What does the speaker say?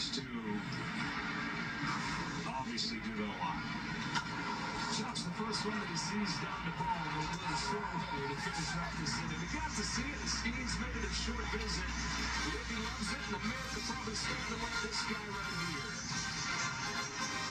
needs to obviously do that a lot. Chuck's the first one that he sees down the ball and will let score away to finish off this inning. We got to see it. The Skenes made it a short visit. If he loves it, the man could probably stand to let this guy.